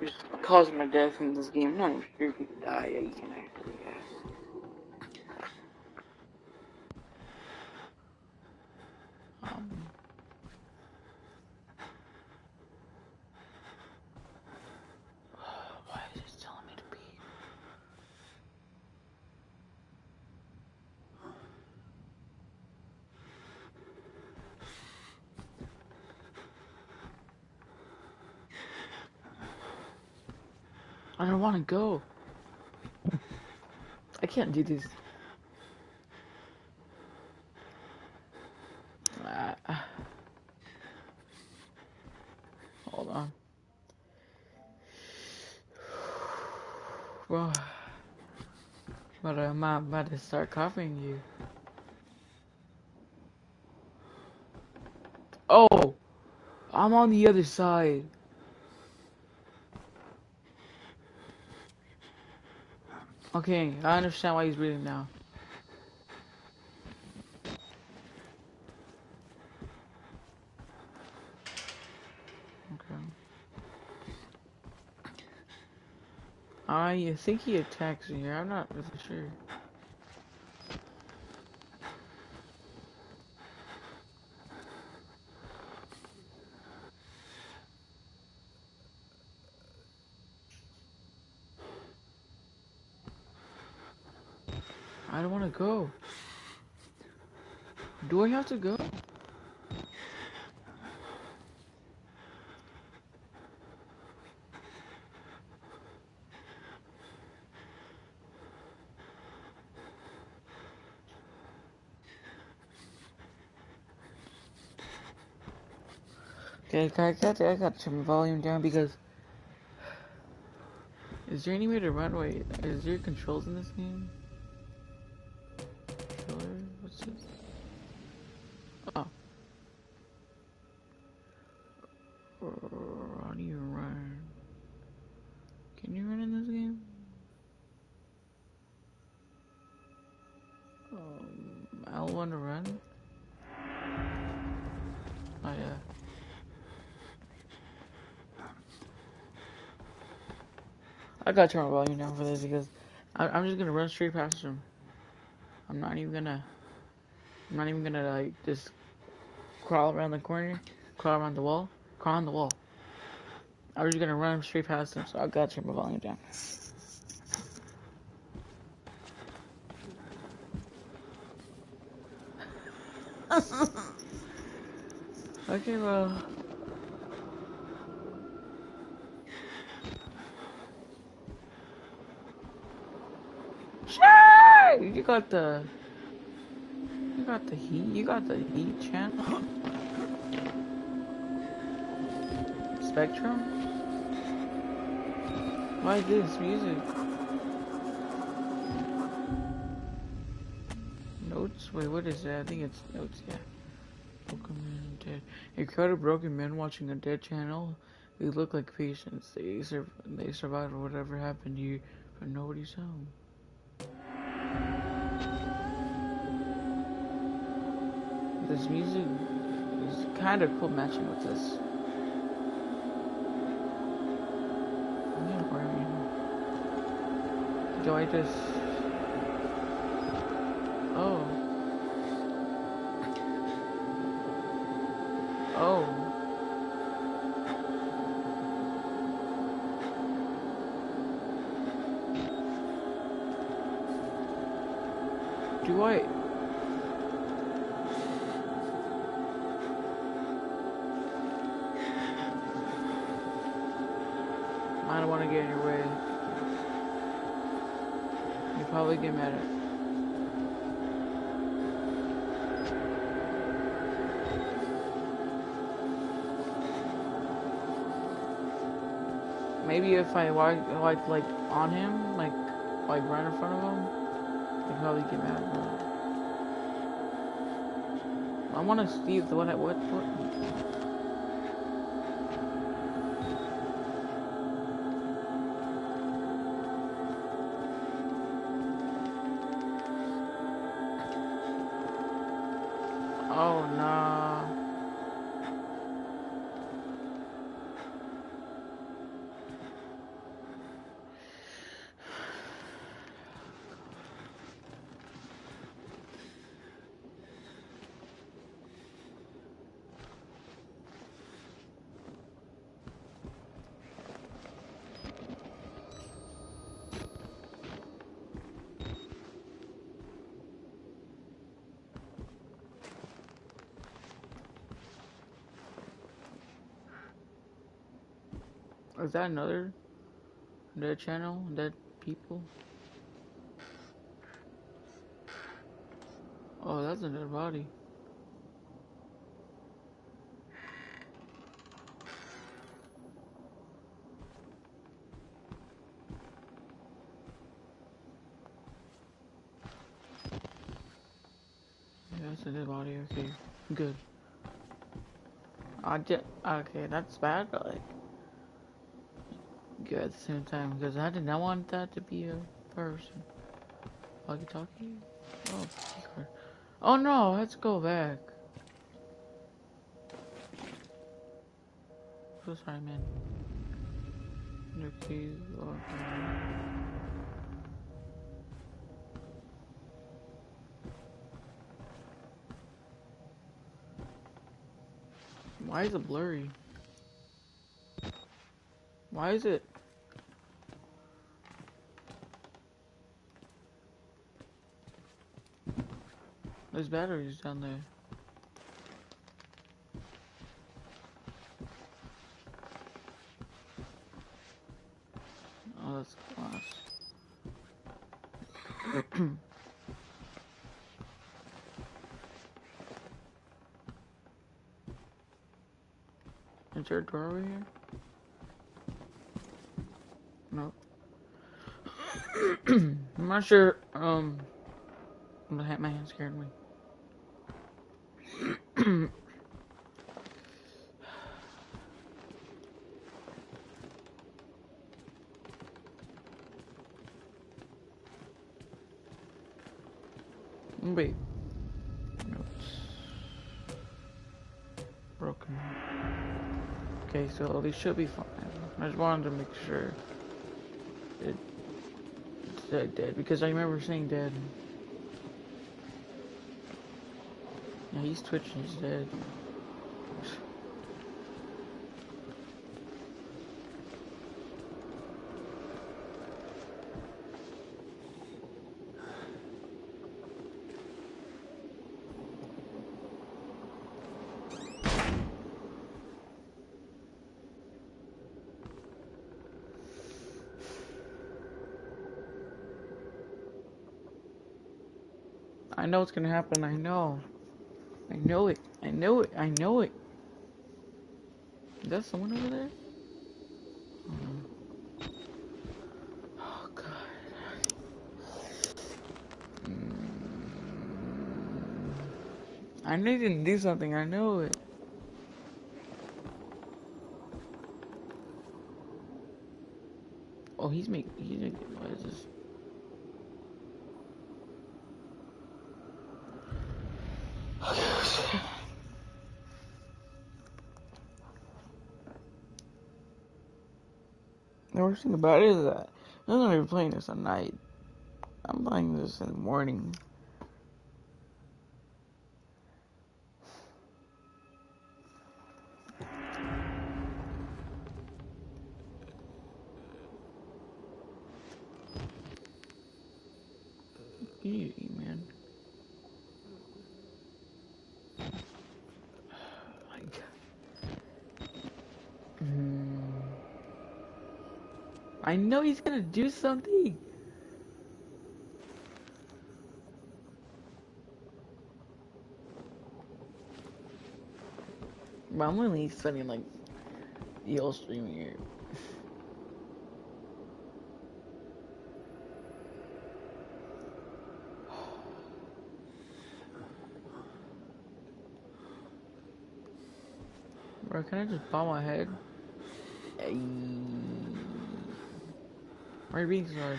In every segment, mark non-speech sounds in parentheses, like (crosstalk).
just causing my death in this game. Not even sure if you die. Yeah, you can actually, yes. Um, why is it telling me to be? I don't want to go. I can't do this. Ah. hold on. Bro. But I'm about to start covering you. Oh! I'm on the other side. Okay, I understand why he's reading now. Okay. I think he attacks me here. I'm not really sure. I don't want to go. Do I have to go? Okay, I got I got some volume down because is there any way to run? Wait, is there controls in this game? Controller? What's this? Oh. How do you run? Can you run in this game? Um, L one to run? Oh yeah. I gotta turn my volume down for this because I, I'm just gonna run straight past him. I'm not even gonna. I'm not even gonna like just crawl around the corner, crawl around the wall, crawl on the wall. I was just gonna run straight past him, so I gotta turn my volume down. (laughs) okay, well. Shay! You got the. You got the heat. You got the heat channel. Spectrum. Why this music? Notes. Wait, what is that? I think it's notes. Yeah. Broken dead. A crowd of broken men watching a dead channel. They look like patients. They sur- they survived whatever happened you, but nobody's home. This music is kind of cool matching with this. Do I just... Oh. I don't want to get in your way. You probably get mad at. Maybe if I like like like on him, like like right in front of him, he'd probably get mad. But I want to see the what what what. Is that another dead channel? Dead people? Oh, that's a dead body. That's a dead body. Okay, good. I did. Okay, that's bad, like good at the same time because I did not want that to be a person. Walkie talkie? Oh, keycard. Oh no, let's go back. So sorry, man. Your keys. Why is it blurry? Why is it? There's batteries down there. Oh, that's glass. Is there a door over here? No. (clears throat) I'm not sure. Um, my hand my hand scared me. Wait. Notes. Broken. Okay, so these should be fine. I just wanted to make sure it said dead because I remember saying dead. Yeah, he's twitching. He's dead. Know it's gonna happen. I know. I know it. I know it. I know it. Is that someone over there? Oh, God. I need to do something. I know it. Oh, he's making. He's making. Thing about it is that I'm not even playing this at night. I'm playing this in the morning. Eat, man. Like, mm, I know he's gonna do something. But I'm really studying like Yale streaming here. Bro, can I just bow my head? Ay. Are you being so hard?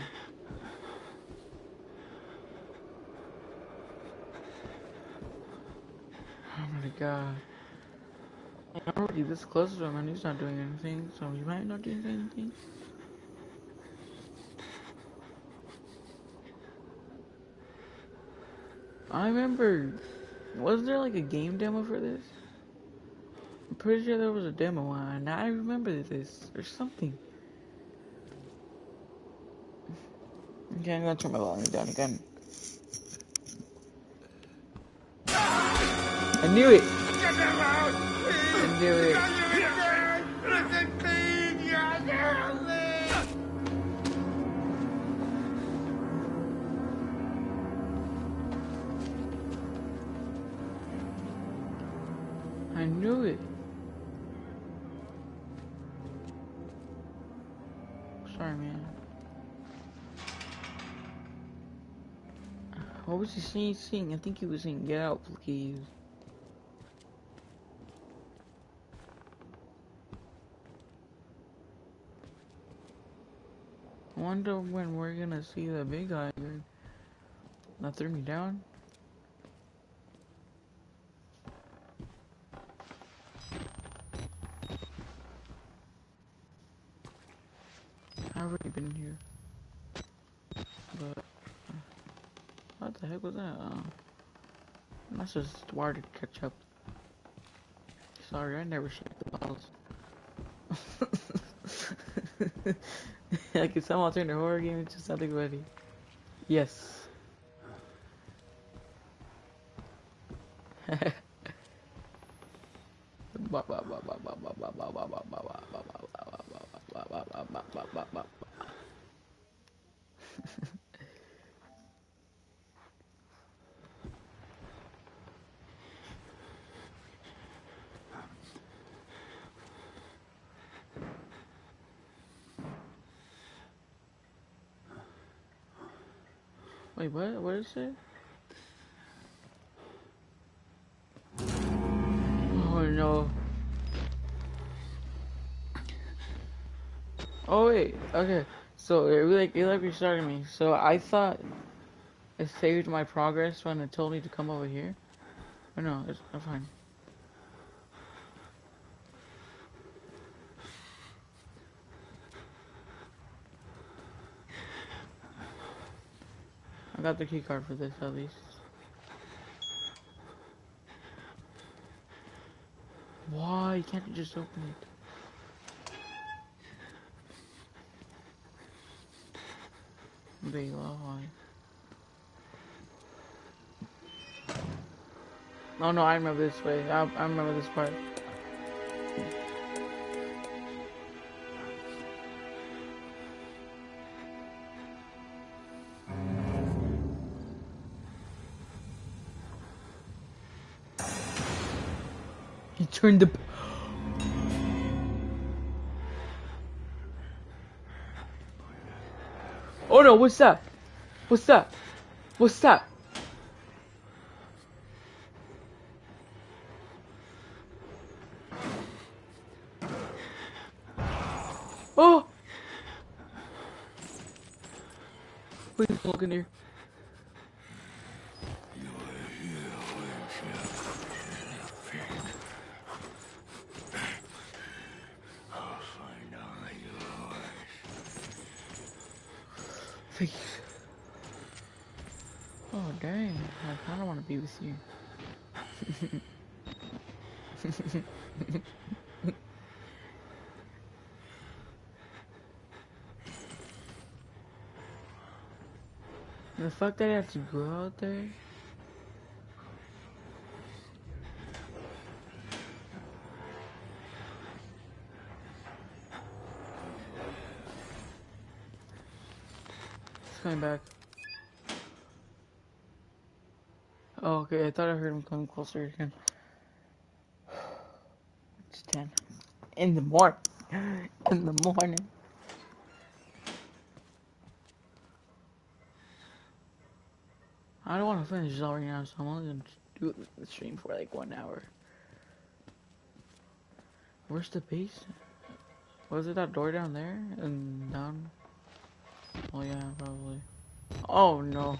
Oh my god. I'm already this close to him and he's not doing anything, so he might not do anything. I remember, was there like a game demo for this? I'm pretty sure there was a demo and I remember this or something. Okay, I'm gonna turn my volume down again. I knew it! I knew it. I knew it. Sorry, man. What was he saying? I think he was saying, "Get out, please." Wonder when we're gonna see the big guy. That threw me down. I've already been here. But uh, what the heck was that? Uh, that's just wired to catch up. Sorry, I never shake the bottles. like (laughs) if someone turned a horror game into something funny. Yes. Wait, what? What is it? Oh no. Oh wait, okay. So it like it like restarted me. So I thought it saved my progress when it told me to come over here. But no, it's I'm fine. I got the key card for this at least. Why can't you just open it? Why? Oh no, I remember this way. I, I remember this part. He turned the. Oh no, what's that? What's that? What's that? Oh! Please don't look in here. Thank you. Oh dang, I kinda wanna be with you. The fuck did I have to go out there? He's coming back. Oh, okay, I thought I heard him coming closer again. It's 10. In the morning. In the morning. I don't want to finish this all right now, so I'm only going to do the stream for like one hour. Where's the base? Was it that door down there? And down? Oh yeah, probably. Oh no.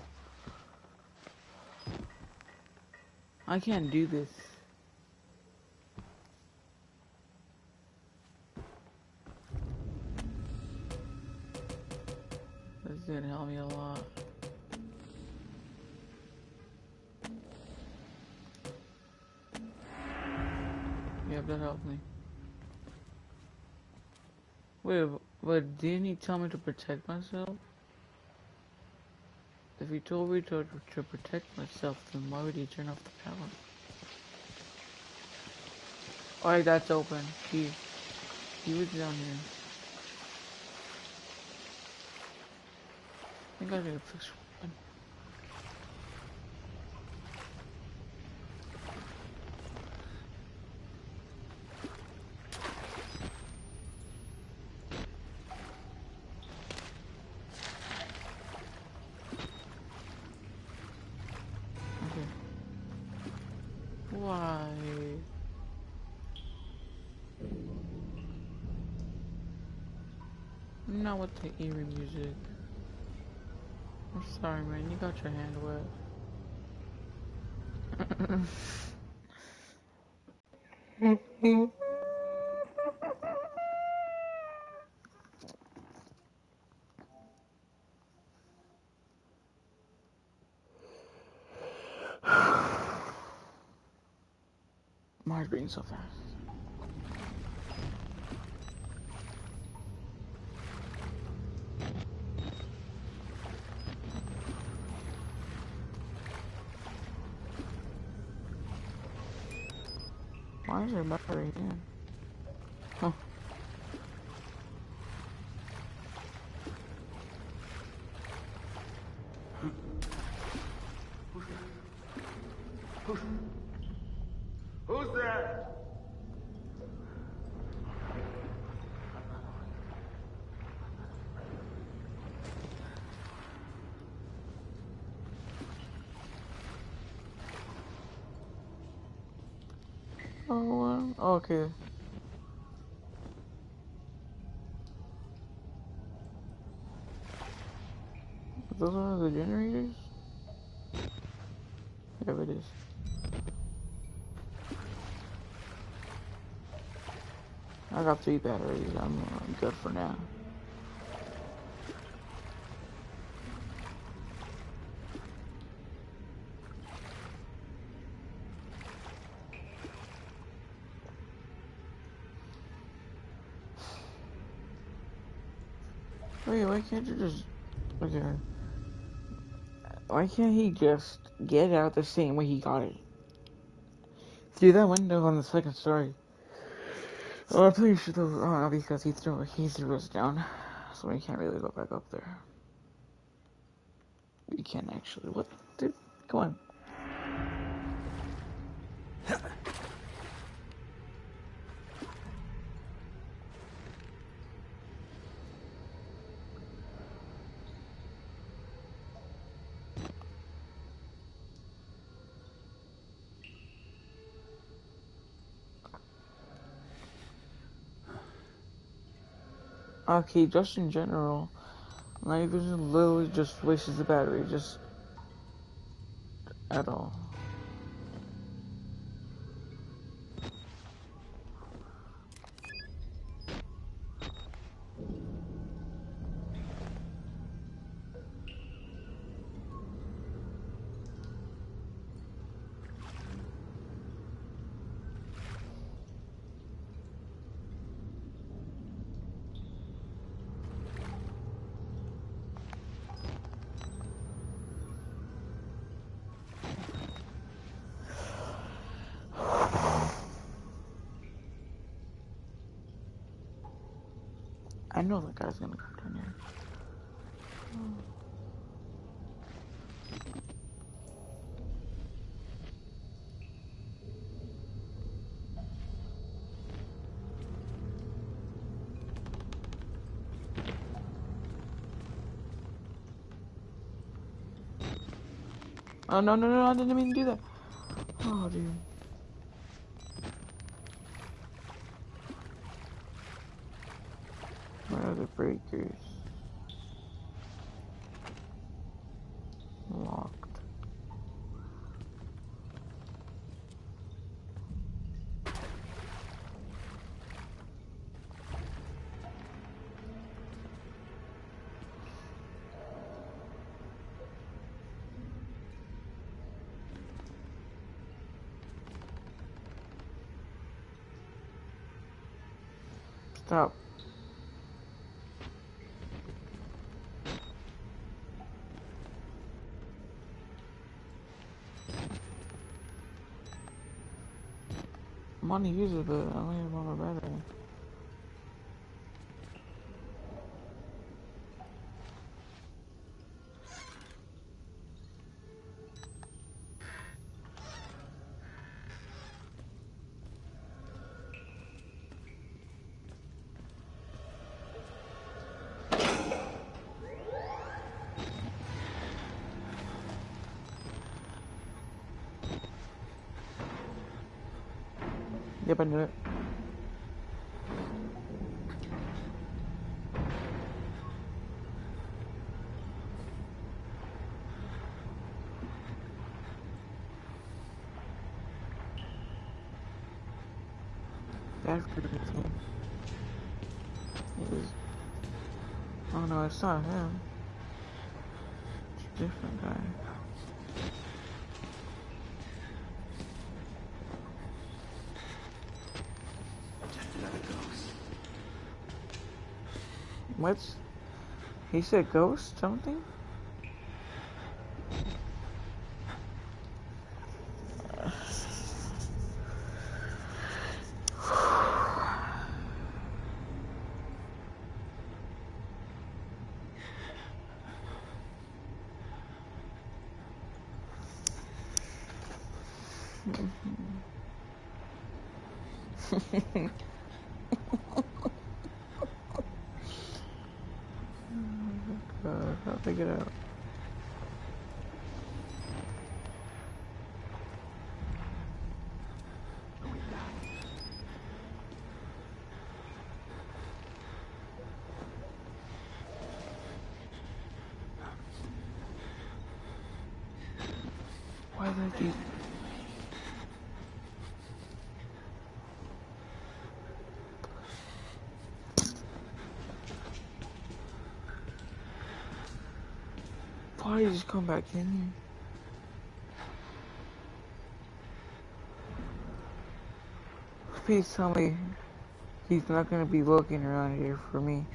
I can't do this. Gonna help me a lot. Yep, that helped me. Wait, but didn't he tell me to protect myself? If he told me to, to protect myself, then why would he turn off the power? Alright, that's open. He, he was down here. think I can fix one. not with the eerie music. Sorry, man. You got your hand wet. (laughs) Is being so fast? Oh, uh, okay. Those are the generators? Yeah, it is. I got three batteries. I'm uh, good for now. Wait, why can't you just... Okay. Why can't he just get out the same way he got it? Through that window on the second story. Oh, I'm pretty sure those are because he threw he threw us down, so we can't really go back up there. We can't actually. What, dude? Come on. Okay, just in general, night vision literally just wastes the battery, just at all. I know that guy's gonna come down here. Oh no no no! I didn't mean to do that. Oh dude. Where are the breakers? Locked. Stop. Use it, but I only have one battery. Was. Oh no, it's not him. It's a different guy. Just another ghost. What's. He said ghost something? God, I'll figure it out. Why did I keep... Why did he just come back in here? Please tell me he's not gonna be looking around here for me.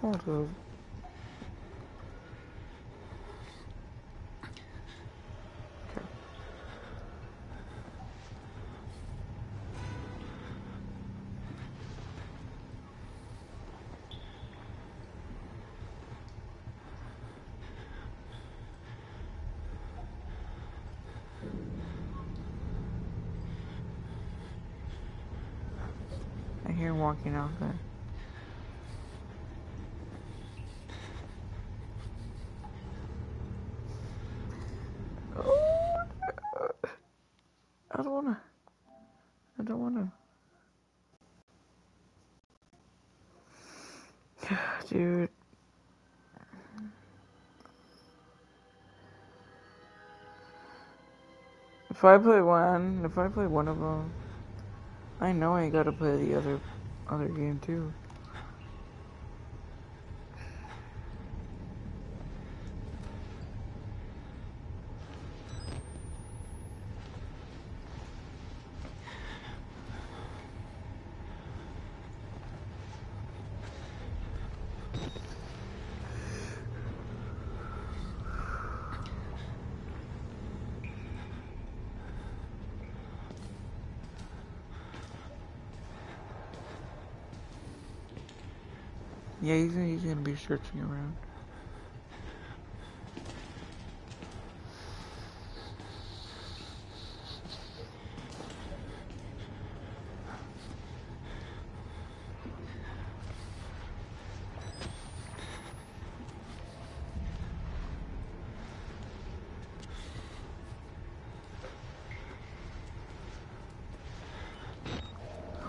Hold up. Okay. Walking out there. Oh, I don't wanna. I don't wanna. (sighs) Dude. If I play one, if I play one of them, I know I gotta play the other, other game too. Yeah, he's gonna, be searching around.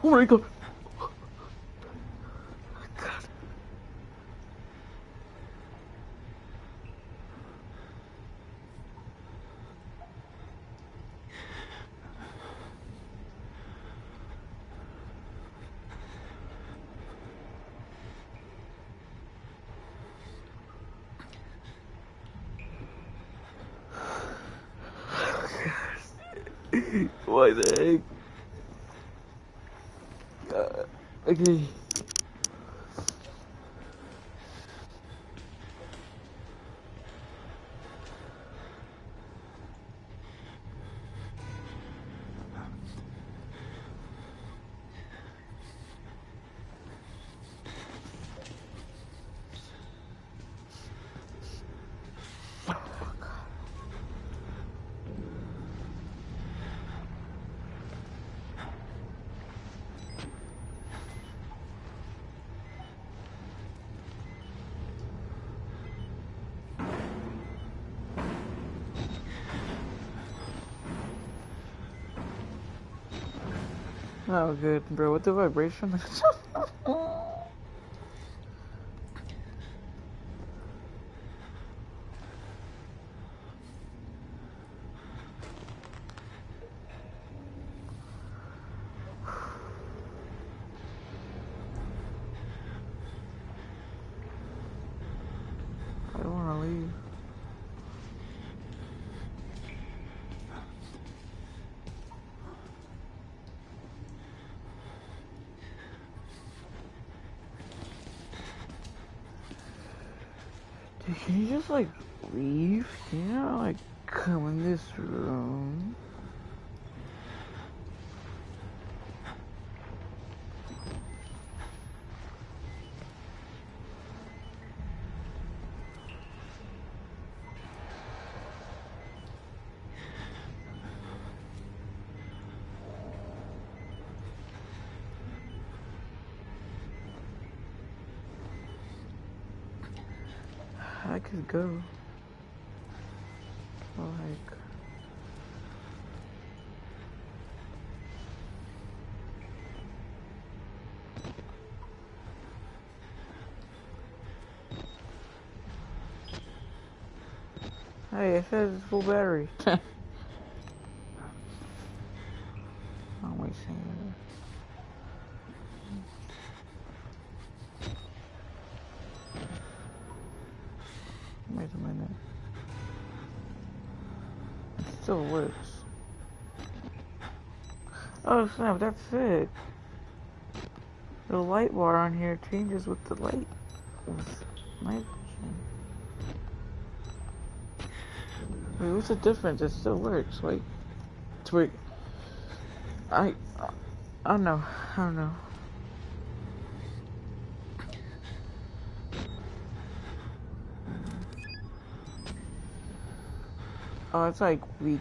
Oh my god! Why the heck? Uh, okay. Oh, good, bro. What the vibration? (laughs) (laughs) I don't want to leave. Dude, can you just like leave? You not like come in this room? Could go. Like. Hey, it says full battery. (laughs) I'm wasting it. Wait a minute. It still works. Oh snap, that's it. The light bar on here changes with the light. What's the difference? It still works. It's wait. I. I don't know. I don't know. Oh, it's like weak.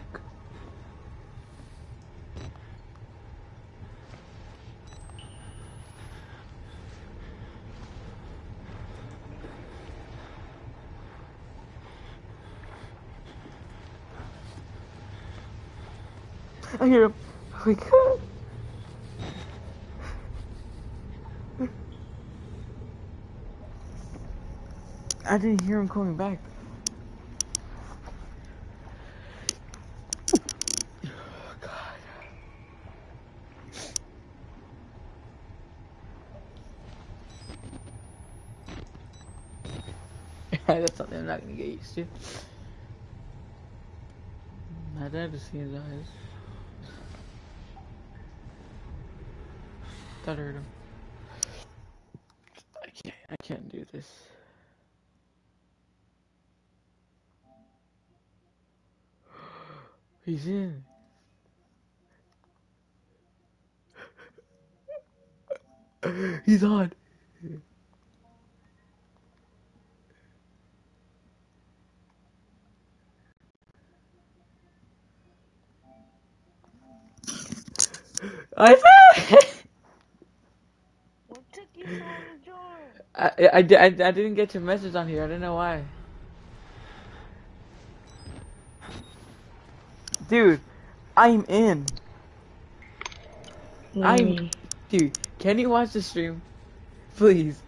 I hear him. Oh my god. I didn't hear him coming back. God. (laughs) That's something I'm not gonna get used to. My dad just see his eyes. That hurt him. I can't. I can't do this. He's in. He's on. I What took you so long to join? I, I, I, I, I didn't get your message on here. I don't know why. Dude, I'm in. I'm. Dude, can you watch the stream? Please.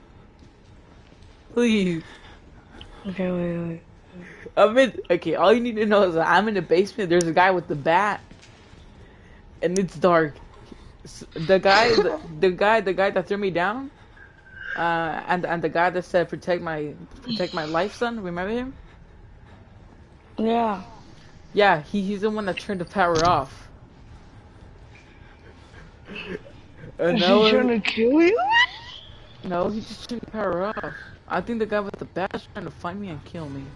Please. Okay, wait, wait. I'm in. Okay, all you need to know is that I'm in the basement. There's a guy with the bat, and it's dark. The guy, the, (laughs) the guy, the guy that threw me down, uh, and and the guy that said protect my protect my life, son. Remember him? Yeah. Yeah, he, he's the one that turned the power off. And (laughs) Is he trying to kill you? no, he just turned the power off. I think the guy with the bat is trying to find me and kill me.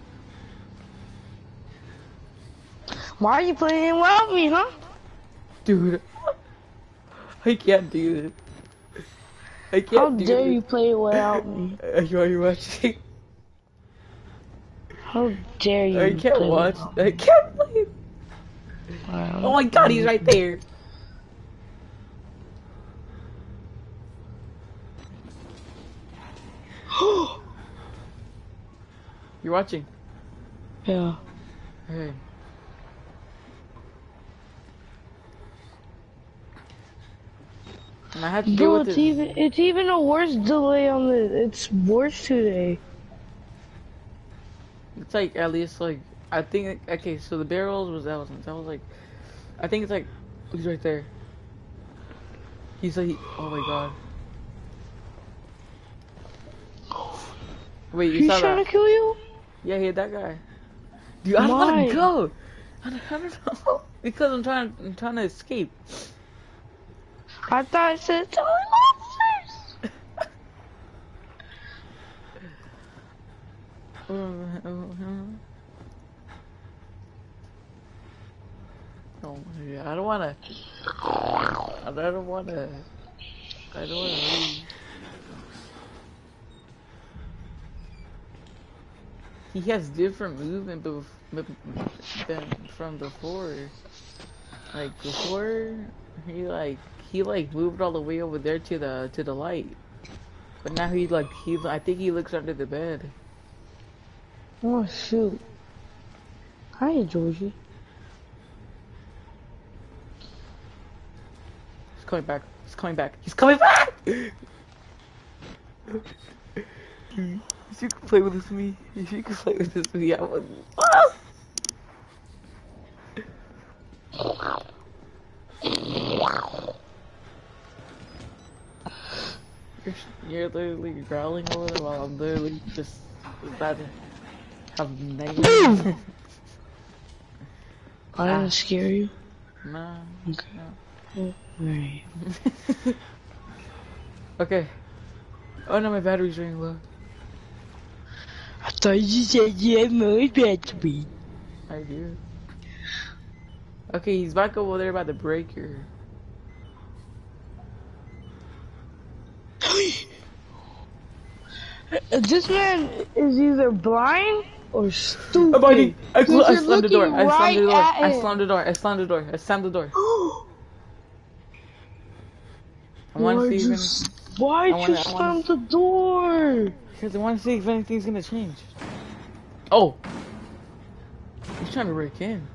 Why are you playing without me, huh? Dude, I can't do this. I can't How do dare this. you play without me? Are (laughs) you, are you watching? How dare you? I can't play watch. I can't play. me? Oh my god, he's right there. (gasps) You're watching. yeah. Hey. And I had to deal Bro, with it's it. even it's even a worse delay on the. It's worse today. It's like at least like I think okay. So the barrels was thousands. That was like I think it's like he's right there. He's like oh my god. Wait, you He's saw trying that? to kill you. Yeah, he hit that guy. Dude, I don't want to go. I (laughs) don't, I don't know because I'm trying. I'm trying to escape. I thought it said tell him officers. Oh yeah, I don't wanna. I don't wanna. I don't wanna leave. He has different movement than from before. Like before, he like he like moved all the way over there to the to the light, but now he like he I think he looks under the bed. Oh shoot. Hi, Georgie. He's coming back. He's coming back. He's coming back! if you could play with this me, if you could play with this me, I would. You're, you're literally growling over there while I'm literally just about nightmares. I didn't scare you. nah. Okay. Alright. (laughs) Okay. Oh no, my battery's running low. I thought you said you had my battery. I do. Okay, he's back over there by the breaker. (gasps) this man is either blind or stupid. Oh, buddy! I, cl- I slammed the door. I slammed the door. I slammed the door. (gasps) I slammed the door. I slammed the door. I want to see if you, why'd you wanna- I slam the door? because I want to see if anything's gonna change. Oh, he's trying to break in.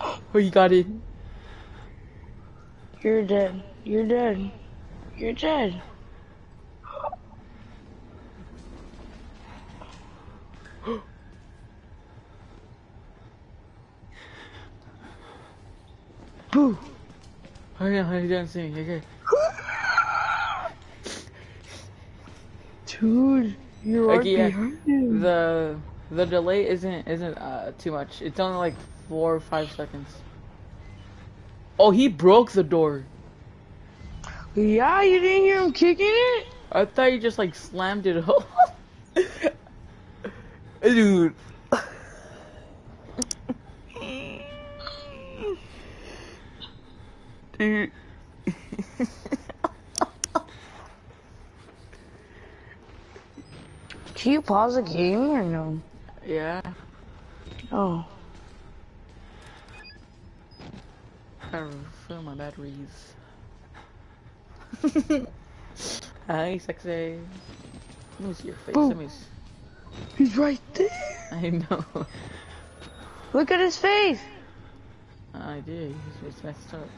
Oh, you got it. You're dead. You're dead. You're dead. Boo. Yeah, he didn't see me. Okay. Dude, you're right Okay, yeah. behind him. The the delay isn't isn't uh too much. It's only like four or five seconds. Oh, he broke the door. Yeah, you didn't hear him kicking it? I thought you just like slammed it. (laughs) (laughs) Dude. Dude. (laughs) Can you pause the game or no? yeah. Oh. Gotta refill my batteries. (laughs) Hi, sexy. Let me see your face. Boom. Let me see. He's right there. I know. Look at his face. I did. He's just messed up.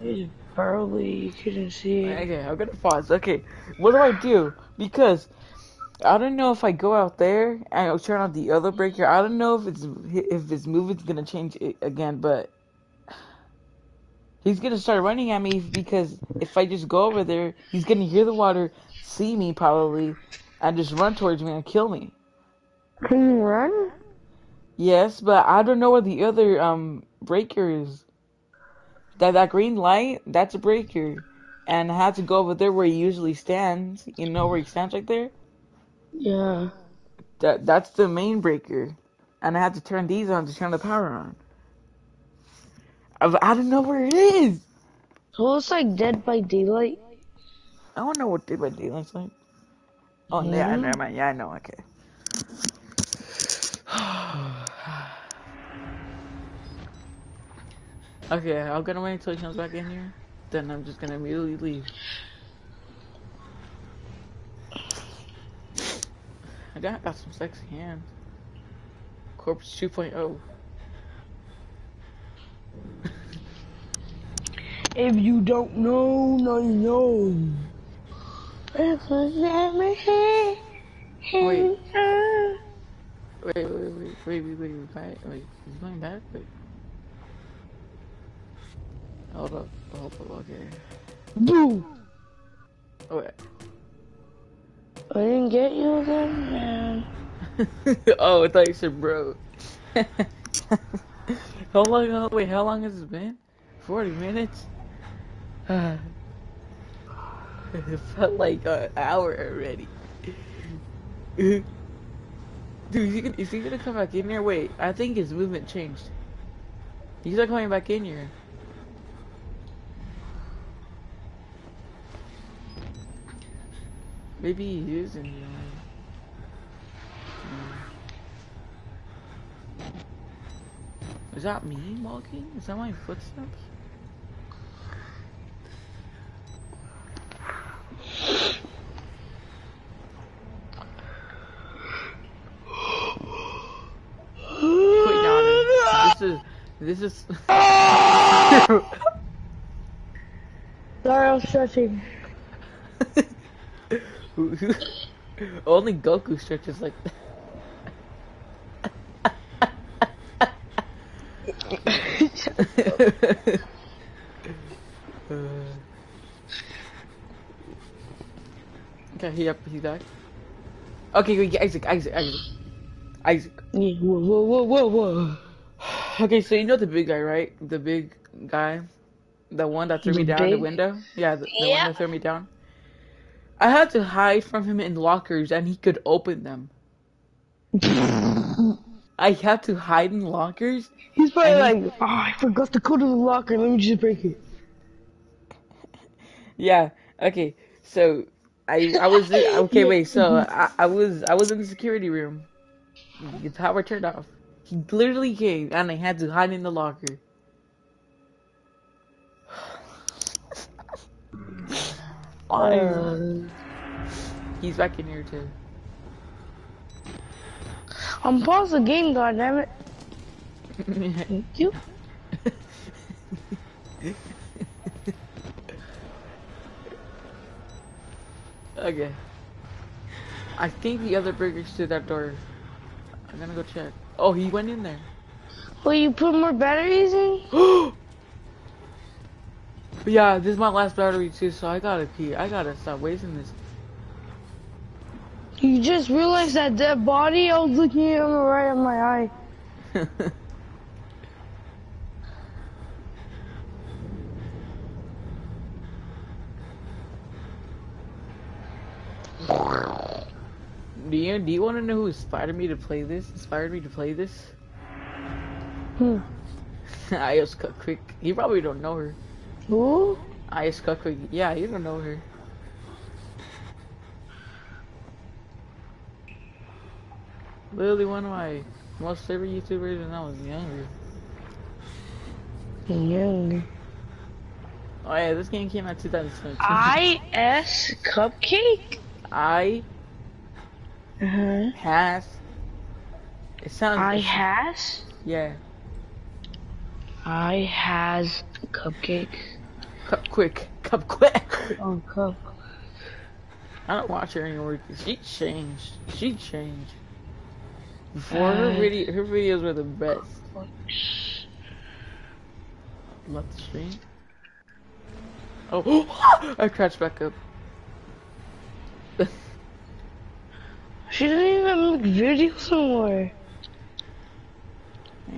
He's barely, you couldn't see. Okay, I'm gonna pause. Okay, what do I do? Because I don't know if I go out there and I'll turn on the other breaker. I don't know if it's if his movement's gonna change it again, but he's gonna start running at me because if I just go over there, he's gonna hear the water, see me probably, and just run towards me and kill me. Can you run? Yes, but I don't know where the other um breaker is. That that green light, that's a breaker. And I had to go over there where he usually stands. You know where he stands right there? Yeah. That that's the main breaker. And I had to turn these on to turn the power on. I, I don't know where it is. So it's like Dead by Daylight. I don't know what Dead by Day looks like. Oh yeah, Yeah. Hmm? never mind. Yeah, I know. Okay. (sighs) (sighs) (sighs) okay, I'm gonna wait until he comes back in here. Then I'm just gonna immediately leave. I got, got some sexy hands. Corpse 2.0. If you don't know, now you know. Wait. Wait, wait, wait, wait, wait, wait, wait, wait, wait. He's going back? Wait. Hold up, hold up, okay. Boo! Oh, wait. I didn't get you again, man. (laughs) oh, I thought you said bro. (laughs) how long, how, wait, how long has it been? 40 minutes? (sighs) it felt like an hour already. (laughs) Dude, is he, gonna, is he gonna come back in here? Wait, I think his movement changed. He's not coming back in here. Maybe he is in here. Hmm. Is that me walking? Is that my footsteps? This is this is (laughs) Sorry, I'm stretching. (laughs) (laughs) only Goku stretches like that. Uh, okay, he up, he back. Okay, wait, Isaac, Isaac, Isaac, Isaac. Whoa, whoa, whoa, whoa, whoa. Okay, so you know the big guy, right? The big guy, the one that threw me The down the window. Yeah, the, the one that threw me down. I had to hide from him in lockers, and he could open them. I had to hide in lockers. He's probably like, oh, I forgot the code of the locker. Let me just break it. (laughs) Yeah. Okay. So I I was (laughs) okay. Wait. So I, I was I was in the security room. The power turned off. He literally came, and I had to hide in the locker. Uh, He's back in here too. I'm pause the game, goddammit. Thank you. (laughs) okay. I think the other burger's to that door. I'm gonna go check. Oh, he went in there. Will you put more batteries in? (gasps) (gasps) (gasps) yeah, this is my last battery too, so I gotta pee. I gotta stop wasting this. You just realized that dead body? I was looking at him right in my eye. (laughs) do you do you want to know who inspired me to play this? Inspired me to play this? Hmm. I just cut quick. You probably don't know her. Who? I just cut. Yeah, you don't know her. Literally one of my most favorite YouTubers when I was younger. Young. Oh yeah, this game came out 2017. IS Cupcake? I Uh-huh. has. It sounds. I has? Yeah. I has Cupcake. Cup quick. Cup quick. Oh, cup. I don't watch her anymore she changed. She changed. Before her Uh, video, her videos were the best. Left the stream. Oh, (gasps) I crashed back up. (laughs) She doesn't even make videos anymore.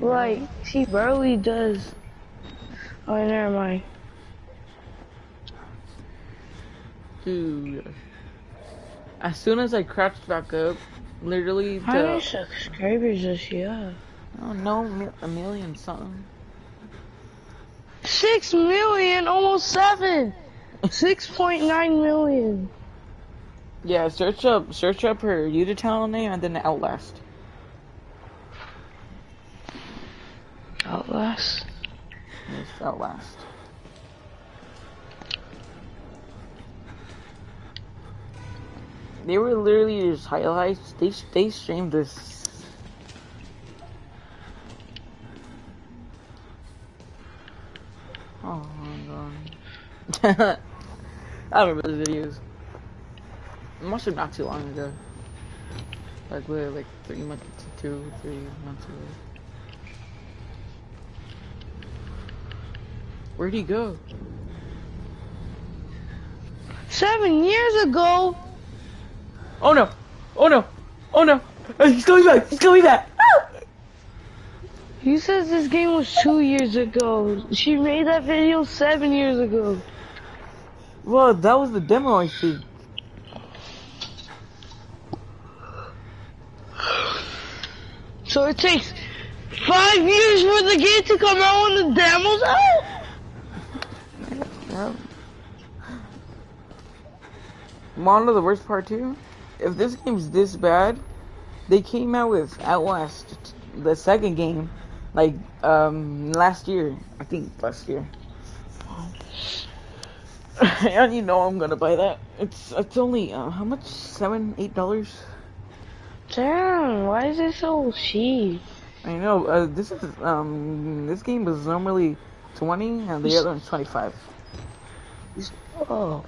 Like, she barely does. Oh, never mind. As soon as I crouched back up, literally How many subscribers does she have? I don't know mi- a million something. Six million, almost seven. Six point nine million. Yeah, search up search up her channel name and then Outlast. Outlast. Yes, Outlast. They were literally just highlights. They they streamed this. Oh my god. (laughs) I remember the videos. I watched them not too long ago. Like, literally, like three months, two, three months ago. Where'd he go? Seven years ago. Oh no! Oh no! Oh no! Uh, He's coming back! He's coming back! Ah! You said this game was two years ago. She made that video seven years ago. Well, that was the demo, I think. So it takes five years for the game to come out when the demo's out? Yeah. Want to know the worst part too? If this game's this bad, they came out with Outlast, the second game, like um last year. I think last year. (laughs) and you know I'm gonna buy that. It's it's only uh, how much? Seven, eight dollars. Damn, why is it so cheap? I know. Uh, this is um this game was normally twenty, and the other one's twenty five. Oh,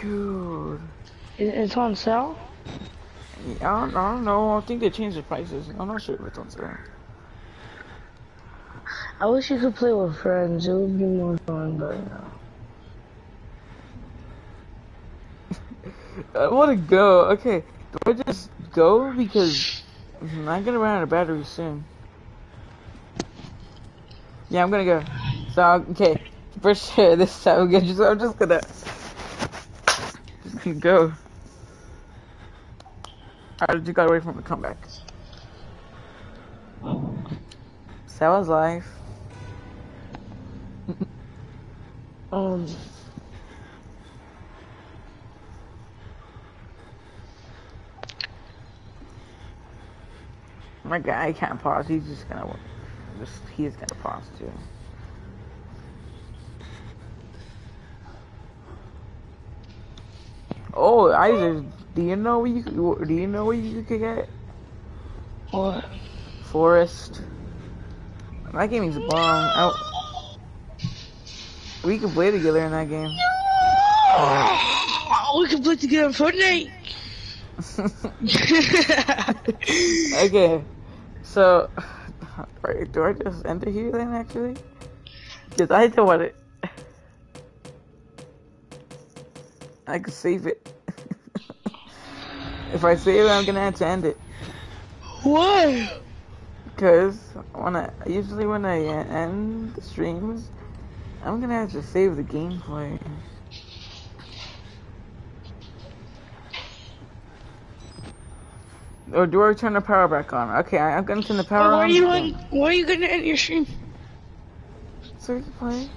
Dude. it- it's on sale? I don't, I don't know. I think they changed the prices. I'm not sure if it's on sale. I wish you could play with friends. It would be more fun, but no. (laughs) I want to go. Okay, do I just go because I'm gonna run out of battery soon? Yeah, I'm gonna go. So okay, for sure (laughs) this time I'm just I'm just gonna gonna go. I just gotta wait for him to come back. So that was life. (laughs) Um, My guy can't pause. He's just gonna just he's gonna pause too. Oh, Isaac, do you know where you do you know what you could get what? Forest? That game is a bomb. I, we can play together in that game. Oh, we can play together in Fortnite. (laughs) okay, so (laughs) do I just enter here then? Actually, because I don't want it. I can save it. if I save it, I'm gonna have to end it. Why? Cause when I usually when I end the streams, I'm gonna have to save the gameplay. Or do I turn the power back on? Okay, I, I'm gonna turn the power why are on. you on? Why are you gonna end your stream? So we can play.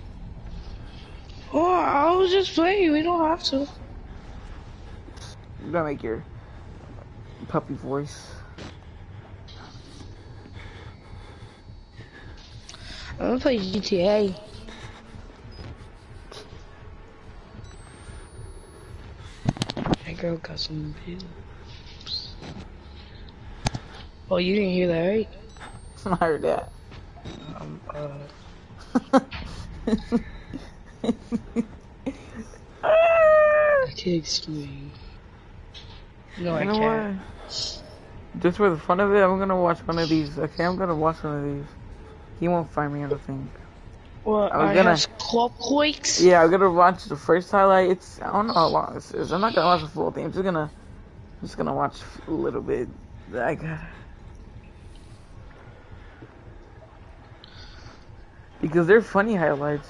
Oh, I was just playing. We don't have to. You gotta make your puppy voice. I'm gonna play GTA. That girl got some boobs. Oh, you didn't hear that, right? (laughs) I heard that. Um, uh, (laughs) I can explain. No, I You know can't. what? Just for the fun of it, I'm gonna watch one of these. Okay, I'm gonna watch one of these. He won't find me, I don't think. What? I was I gonna- have. Yeah, I'm gonna watch the first highlight. It's I don't know how long this is. I'm not gonna watch the full thing. I'm just gonna, just gonna watch a little bit. I got because they're funny highlights.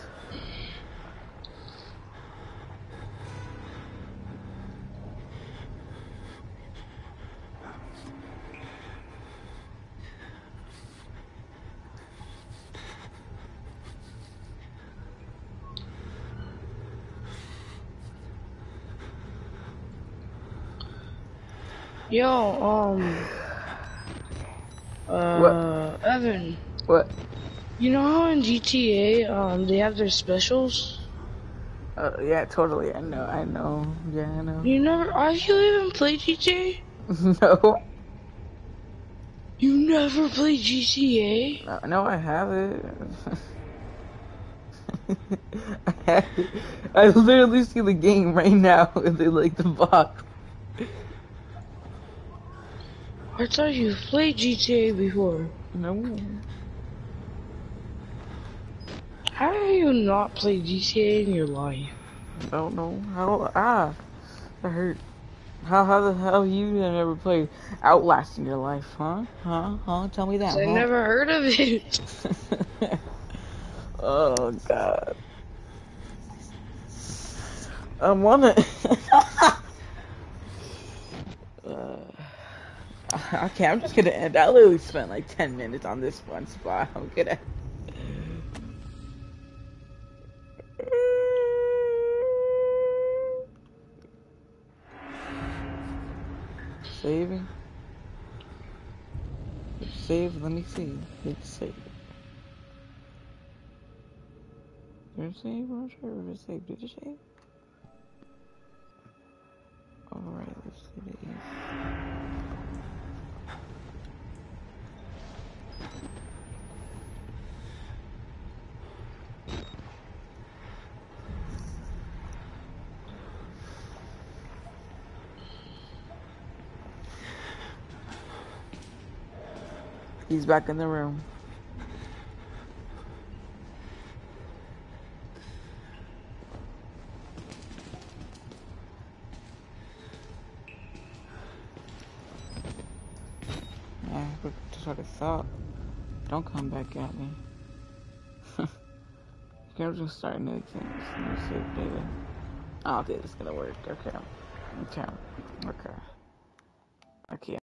Yo, um, uh, what? Evan, What? you know how in GTA, um, they have their specials? Uh, yeah, totally. I know. I know. Yeah, I know. You never, have you even played GTA? (laughs) no, You never played GTA? no, no, I have it. (laughs) I literally see the game right now (laughs) and they like the box. I thought you played GTA before. No. How have you not played GTA in your life? I don't know. How ah that hurt. How how the hell you never played Outlast in your life, huh? Huh? Huh? Tell me that. 'Cause I never heard of it. (laughs) oh god. I wanna. (laughs) uh, (laughs) okay, I'm just gonna end. I literally spent like 10 minutes on this one spot. (laughs) I'm gonna. Saving. Save. Let me see. Hit save. Did it save? I'm sure if it saved. Did it save? Alright, let's see the He's back in the room. Yeah, but just what I thought. Don't come back at me. (laughs) I'm just starting new things. Let me save data. Okay, this is gonna work. Okay. Okay. Okay. Okay.